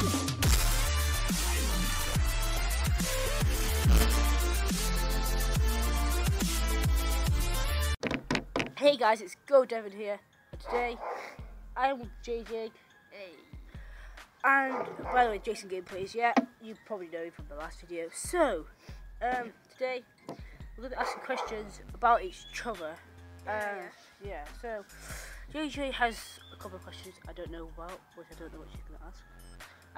Hey guys, it's Go Devon here. Today, I'm with JJ. Hey. And by the way, Jason Gameplays, yeah, you probably know him from the last video. So, um, today, we're going to ask some questions about each other. Yeah, Um, yeah, so, JJ has a couple of questions I don't know about, which I don't know what she's going to ask.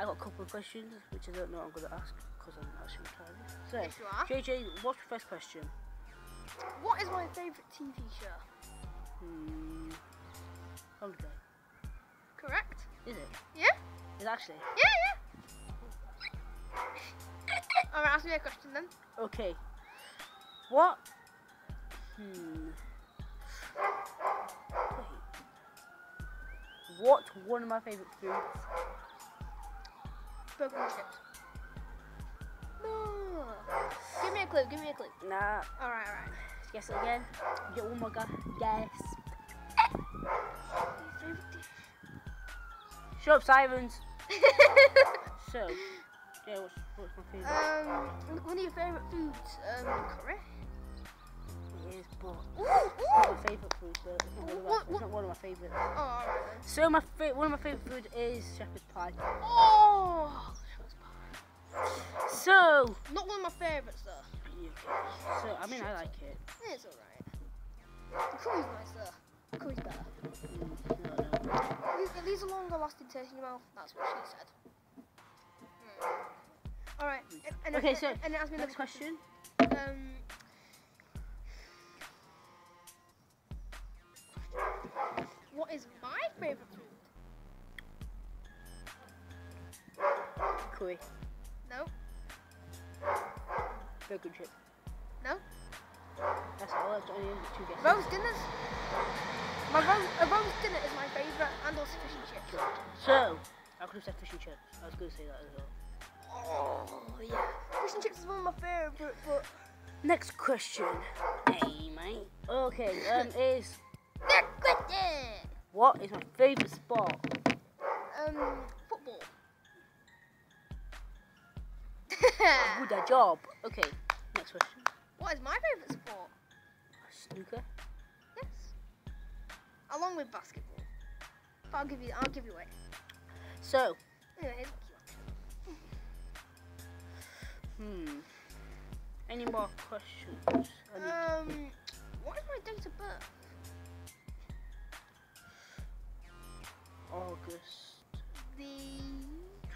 I got a couple of questions, which I don't know what I'm going to ask, because I'm actually trying this. So, Yes, you are. JJ, what's your first question? What is my favourite TV show? Hmm, Holiday. Correct? Is it? Yeah? Is it actually? Yeah, yeah. Alright, ask me a question then. Okay. What? Hmm. Wait. What's one of my favourite foods? Burger and. No. Give me a clue, give me a clue. Nah. Alright, alright. Guess it again. Get one more guess. Guess. Your favourite dish? Shut up, Sirens. So, yeah, what's, what's my favourite? um, one of your favourite foods? Um, curry? it is, but Ooh, it's not ooh. my favourite food. But it's not one of my, it's not one of my favourites. Oh. So my one of my favourite food is shepherd's pie. Oh! shepherd's pie. So, Not one of my favourites though. so I mean I like it. It's alright. The curry's nice though. The curry's better. Mm, no, no. These, it leaves a longer lasting taste in your mouth. That's what she said. Hmm. Alright. Okay, so and, and ask me next another question. Um, is my favourite food? Curry, No, burger chip. no. That's all. That's only two guesses. Roast dinners. My roast, a roast dinner is my favourite, and also fish and chips. So, I could have said fish and chips. I was going to say that as well. Oh yeah, fish and chips is one of my favourite, but Next question. Hey, mate. Okay, um, is next question. What is my favourite sport? Um, football. Good job. Okay, next question. what is my favourite sport? Snooker. Yes. Along with basketball. But I'll give you I'll give you it. So, hmm. Any more questions? I need to- um what is my date of birth? August The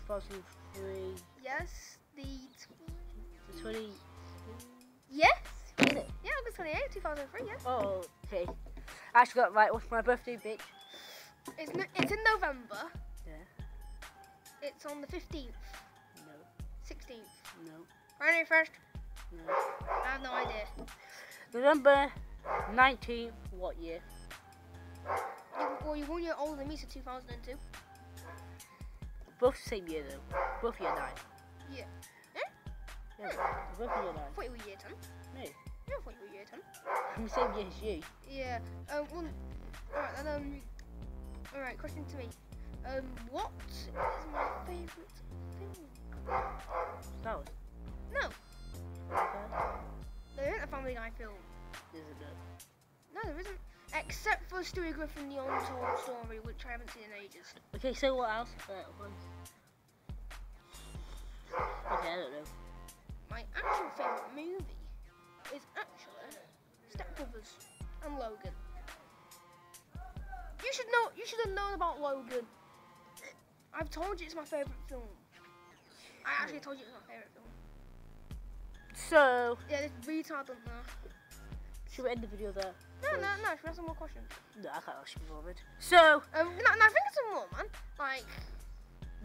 2003. yes, the The 20. Yes. Is it? Yeah, August 28, 2003, yeah. Oh, okay. I actually got right. What's my birthday, bitch? It's no, it's in November. Yeah. It's on the 15th, No. 16th. No. January 1st. No. I have no idea. November 19th. What year? You, well, you're one year older than me, so 2002. Both the same year though. Both year nine. Yeah. Yeah. Both year I nine. thought you were year 10. No. Yeah, I thought you were year 10. I'm the same year as you. Yeah. Um. Well, all right. Then. Um. All right. Question to me. Um. What is my film? That was. No, Okay. there isn't a Family Guy film. Is it? No, there isn't. Except for Stewie Griffin, The Untold Story, which I haven't seen in ages. Okay, so what else? Uh. Okay, I don't know. My actual favorite movie is actually Step Brothers and Logan. You should know. You should have known about Logan. I've told you it's my favorite film. I actually told you it's my favorite film. So, Yeah, this retard doesn't know. Should we end the video there? No, no, no. Should we have some more questions? No, I can't actually be bothered. So, Um, no, no, think it's some more, man. Like,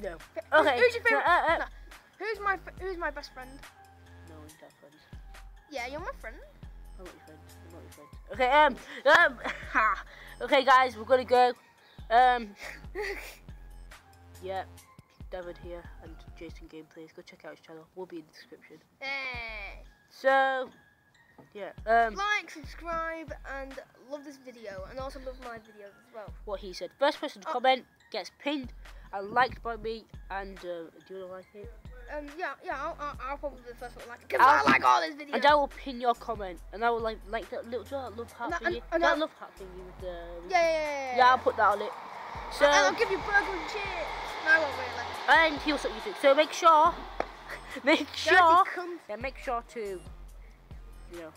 no. Okay. Who's your favorite? Uh, uh, no, who's my Who's my best friend? No, we're not friends. Yeah, you're my friend. I'm not your friend. I'm not your friend. Okay, um, um, ha. okay, guys, we're gonna go. Um, yeah, David here and Jason Gameplays. Go check out his channel. We'll be in the description. Hey. So, yeah, um, Like, subscribe, and love this video, and also love my videos as well. what he said. First person to comment gets pinned and liked by me. And uh, do you want to like it? Um, yeah, yeah, I'll, I'll, I'll probably be the first one to like it, because I like all his videos. And I will pin your comment, and I will like like that little that love heart And I- and- thingy. and that love heart thingy with the. yeah, yeah, yeah, yeah. Yeah, I'll put that on it. So and I'll give you burger and chips. No, I won't really. and he'll suck you too. So make sure, make sure, yeah, make sure to, yeah.